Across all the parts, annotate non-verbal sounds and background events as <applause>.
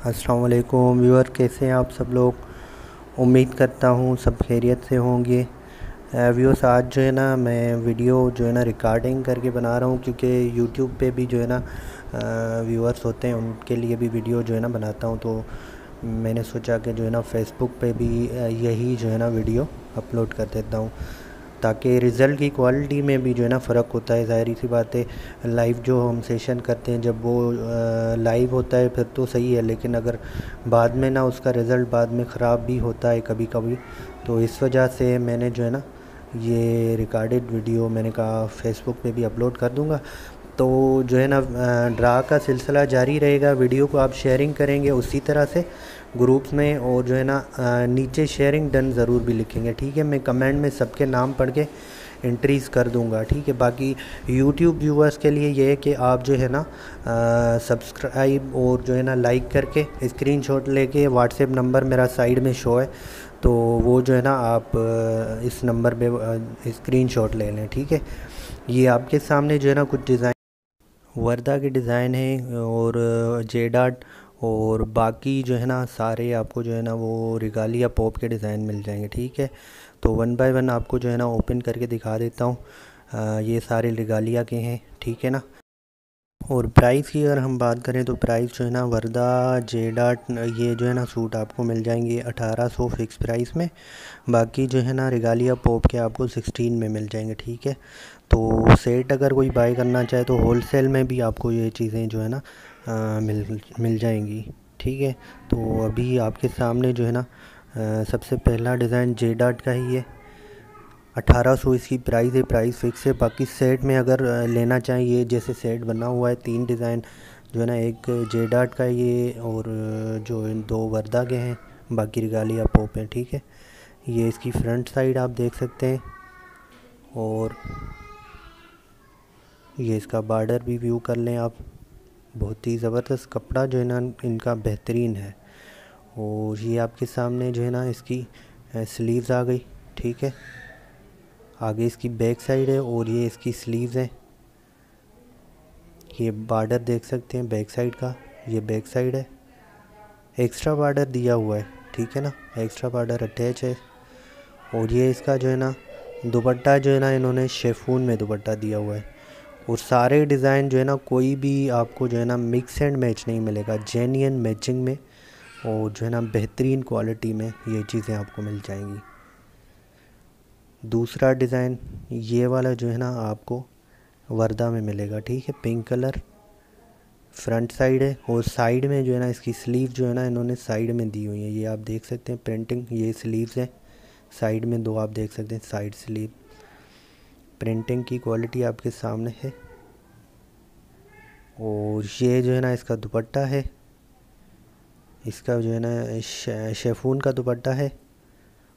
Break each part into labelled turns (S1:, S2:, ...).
S1: अस्सलाम वालेकुम व्यूअर, कैसे हैं आप सब लोग? उम्मीद करता हूँ सब खैरियत से होंगे। व्यूअर्स, आज जो है ना, मैं वीडियो जो है ना रिकॉर्डिंग करके बना रहा हूँ, क्योंकि यूट्यूब पे भी जो है ना व्यूअर्स होते हैं, उनके लिए भी वीडियो जो है ना बनाता हूँ। तो मैंने सोचा कि जो है ना फेसबुक पे भी यही जो है ना वीडियो अपलोड कर देता हूँ। ताकि रिज़ल्ट की क्वालिटी में भी जो है ना फ़र्क होता है। ज़ाहिर सी बात है लाइव जो हम सेशन करते हैं, जब वो लाइव होता है, फिर तो सही है, लेकिन अगर बाद में ना उसका रिज़ल्ट बाद में ख़राब भी होता है कभी कभी तो इस वजह से मैंने जो है ना ये रिकॉर्डेड वीडियो मैंने कहा फेसबुक पे भी अपलोड कर दूँगा। तो जो है ना ड्रा का सिलसिला जारी रहेगा वीडियो को आप शेयरिंग करेंगे उसी तरह से। ग्रुप्स में और जो है ना नीचे शेयरिंग डन ज़रूर भी लिखेंगे, ठीक है? मैं कमेंट में सबके नाम पढ़ के एंट्रीज़ कर दूँगा, ठीक है? बाकी यूट्यूब व्यूवर्स के लिए ये है कि आप जो है ना सब्सक्राइब और जो है ना लाइक करके स्क्रीनशॉट लेके व्हाट्सएप नंबर मेरा साइड में शो है तो वो जो है ना, आप इस नंबर पे स्क्रीनशॉट ले लें, ठीक है? ये आपके सामने जो है ना, कुछ डिज़ाइन वर्दा के डिज़ाइन हैं और जेडाट और बाकी जो है ना सारे आपको जो है ना वो रिगालिया पॉप के डिज़ाइन मिल जाएँगे, ठीक है? तो वन बाय वन आपको जो है ना ओपन करके दिखा देता हूँ। ये सारे रिगालिया के हैं, ठीक है ना? और प्राइस की अगर हम बात करें तो प्राइस जो है ना वर्दा जे डाट ये जो है ना सूट आपको मिल जाएँगे अठारह सौ फिक्स प्राइस में। बाकी जो है ना रिगालिया पॉप के आपको सिक्सटीन में मिल जाएँगे, ठीक है? तो सेट अगर कोई बाई करना चाहे तो होल सेल में भी आपको ये चीज़ें जो है ना मिल मिल जाएँगी, ठीक है? तो अभी आपके सामने जो है ना सबसे पहला डिज़ाइन जे डाट का ही है। अठारह सौ इसकी प्राइस है, प्राइस फिक्स है। बाकी सेट में अगर लेना चाहें ये जैसे सेट बना हुआ है, तीन डिज़ाइन जो है ना, एक जे डाट का ये और जो दो वर्दा के हैं, बाकी रिगालिया पोप हैं ठीक है? ये इसकी फ्रंट साइड आप देख सकते हैं और ये इसका बार्डर भी व्यू कर लें आप। बहुत ही ज़बरदस्त कपड़ा जो है ना, इनका बेहतरीन है। और ये आपके सामने जो है ना, इसकी स्लीव्स आ गई, ठीक है? आगे इसकी बैक साइड है और ये इसकी स्लीव्स हैं। ये बार्डर देख सकते हैं बैक साइड का, ये बैक साइड है। एक्स्ट्रा बार्डर दिया हुआ है, ठीक है ना? एक्स्ट्रा बार्डर अटैच है। और ये इसका जो है ना, दुपट्टा जो है ना, इन्होंने शेफून में दुपट्टा दिया हुआ है। और सारे डिज़ाइन जो है ना, कोई भी आपको जो है ना मिक्स एंड मैच नहीं मिलेगा। जेन्यन मैचिंग में और जो है ना, बेहतरीन क्वालिटी में ये चीज़ें आपको मिल जाएँगी। दूसरा डिज़ाइन ये वाला जो है ना, आपको वर्दा में मिलेगा, ठीक है? पिंक कलर फ्रंट साइड है और साइड में जो है ना, इसकी स्लीव जो है ना, इन्होंने साइड में दी हुई है। ये आप देख सकते हैं प्रिंटिंग ये स्लीव्स हैं। साइड में दो आप देख सकते हैं साइड स्लीव प्रिंटिंग की क्वालिटी आपके सामने है। और ये जो है ना इसका दुपट्टा है। इसका जो है ना शेफून का दुपट्टा है।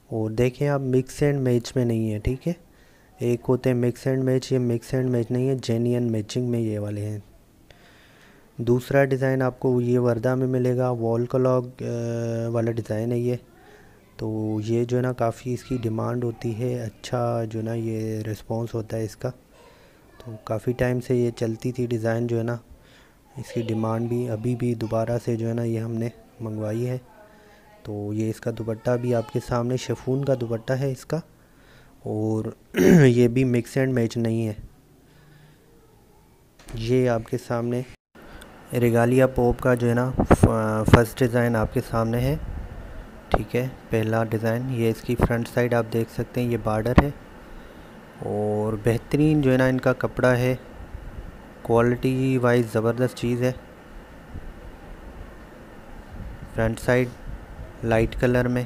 S1: और देखें आप मिक्स एंड मैच में नहीं है, ठीक है? एक होते हैं मिक्स एंड मैच ये मिक्स एंड मैच नहीं है जेन्यन मैचिंग में ये वाले हैं। दूसरा डिज़ाइन आपको ये वर्दा में मिलेगा वॉल क्लॉक वाला डिज़ाइन है ये। तो ये जो है ना काफ़ी इसकी डिमांड होती है अच्छा जो ना ये रिस्पॉन्स होता है इसका। तो काफ़ी टाइम से ये चलती थी डिज़ाइन जो है ना, इसकी डिमांड भी अभी भी दोबारा से जो है ना ये हमने मंगवाई है। तो ये इसका दुपट्टा भी आपके सामने शेफून का दुपट्टा है इसका, और <clears throat> ये भी मिक्स एंड मैच नहीं है। ये आपके सामने रेगालिया पोप का जो है ना फ़र्स्ट डिज़ाइन आपके सामने है। ठीक है, पहला डिज़ाइन, ये इसकी फ्रंट साइड आप देख सकते हैं, ये बार्डर है। और बेहतरीन जो है ना इनका कपड़ा है, क्वालिटी वाइज ज़बरदस्त चीज़ है। फ्रंट साइड लाइट कलर में,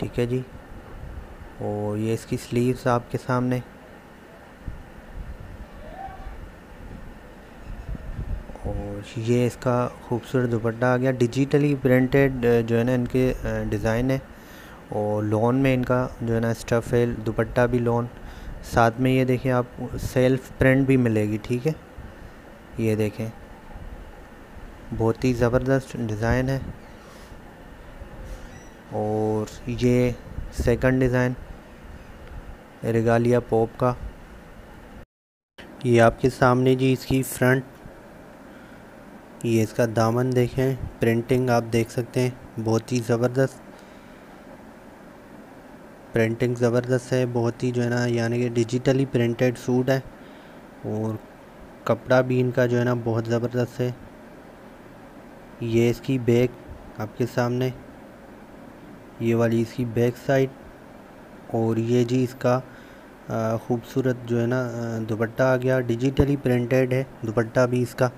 S1: ठीक है जी। और ये इसकी स्लीव्स आपके सामने और ये इसका खूबसूरत दुपट्टा आ गया। डिजिटली प्रिंटेड जो है ना, इनके डिज़ाइन है। और लोन में इनका जो है ना स्टफ़ है, दुपट्टा भी लोन साथ में ये देखें आप सेल्फ प्रिंट भी मिलेगी, ठीक है? ये देखें। बहुत ही ज़बरदस्त डिज़ाइन है। और ये सेकंड डिज़ाइन रिगालिया पॉप का। ये आपके सामने जी, इसकी फ्रंट ये इसका दामन देखें प्रिंटिंग आप देख सकते हैं, बहुत ही ज़बरदस्त। प्रिंटिंग ज़बरदस्त है, बहुत ही जो है ना, यानी कि डिजिटली प्रिंटेड सूट है। और कपड़ा भी इनका जो है ना, बहुत ज़बरदस्त है। ये इसकी बैक आपके सामने, ये वाली इसकी बैक साइड और ये जी इसका ख़ूबसूरत जो है ना दुपट्टा आ गया डिजिटली प्रिंटेड है, दुपट्टा भी इसका।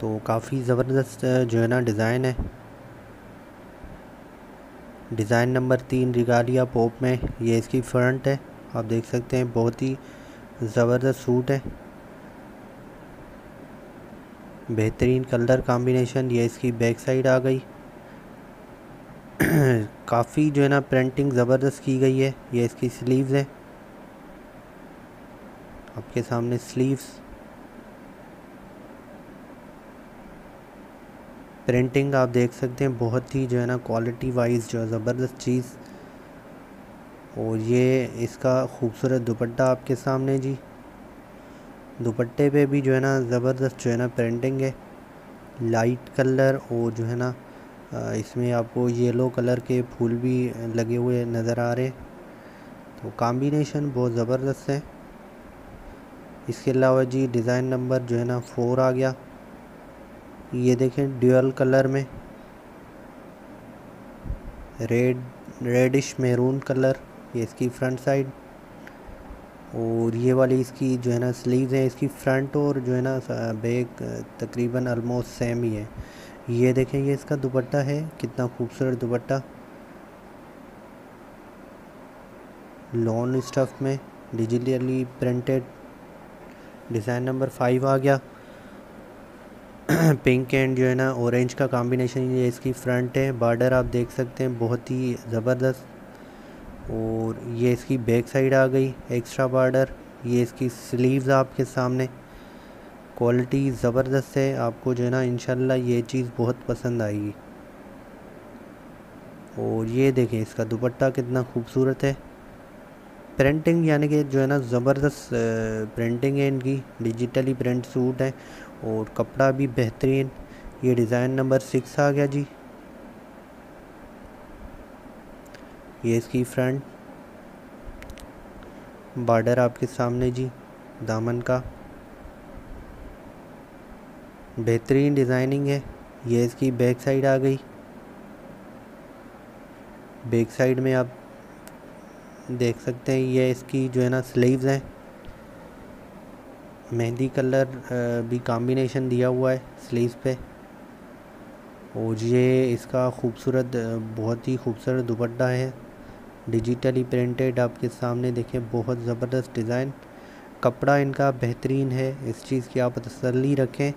S1: तो काफ़ी ज़बरदस्त जो है ना डिज़ाइन है। डिज़ाइन नंबर तीन रिगालिया पॉप में, ये इसकी फ्रंट है। आप देख सकते हैं, बहुत ही ज़बरदस्त सूट है। बेहतरीन कलर कॉम्बिनेशन, ये इसकी बैक साइड आ गई। <clears throat> काफ़ी जो है ना प्रिंटिंग ज़बरदस्त की गई है, ये इसकी स्लीव्स है। आपके सामने स्लीव्स। प्रिंटिंग आप देख सकते हैं, बहुत ही जो है ना क्वालिटी वाइज जो है ज़बरदस्त चीज़। और ये इसका खूबसूरत दुपट्टा आपके सामने जी। दुपट्टे पे भी जो है ना ज़बरदस्त जो है ना प्रिंटिंग है। लाइट कलर और जो है ना इसमें आपको येलो कलर के फूल भी लगे हुए नज़र आ रहे तो कॉम्बिनेशन बहुत ज़बरदस्त है। इसके अलावा जी डिज़ाइन नंबर जो है ना फोर आ गया। ये देखें ड्यूअल कलर में। रेड रेडिश मैरून कलर ये इसकी फ्रंट साइड और ये वाली इसकी जो है ना स्लीव्स हैं इसकी फ्रंट और जो है ना बैक तकरीबन ऑलमोस्ट सेम ही है। ये देखें, ये इसका दुपट्टा है, कितना खूबसूरत दुपट्टा। लॉन स्टफ़ में digitally printed design number five आ गया। <clears throat> पिंक एंड जो है ना ऑरेंज का कॉम्बिनेशन ये इसकी फ्रंट है। बॉर्डर आप देख सकते हैं, बहुत ही ज़बरदस्त। और ये इसकी बैक साइड आ गई एक्स्ट्रा बॉर्डर ये इसकी स्लीव्स आपके सामने। क्वालिटी ज़बरदस्त है। आपको जो है ना इनशाला ये चीज़ बहुत पसंद आएगी। और ये देखें, इसका दुपट्टा कितना खूबसूरत है। प्रिंटिंग यानी कि जो है ना ज़बरदस्त प्रिंटिंग है इनकी। डिजिटली प्रिंट सूट है। और कपड़ा भी बेहतरीन। ये डिज़ाइन नंबर सिक्स आ गया जी। ये इसकी फ्रंट। बॉर्डर आपके सामने जी, दामन का। बेहतरीन डिज़ाइनिंग है। ये इसकी बैक साइड आ गई। बैक साइड में आप देख सकते हैं, ये इसकी जो है ना स्लीव्स हैं। मेहंदी कलर भी कॉम्बिनेशन दिया हुआ है स्लीव पे। और ये इसका खूबसूरत बहुत ही खूबसूरत दुपट्टा है। डिजिटली प्रिंटेड आपके सामने देखें बहुत ज़बरदस्त डिज़ाइन कपड़ा इनका बेहतरीन है, इस चीज़ की आप तसली रखें।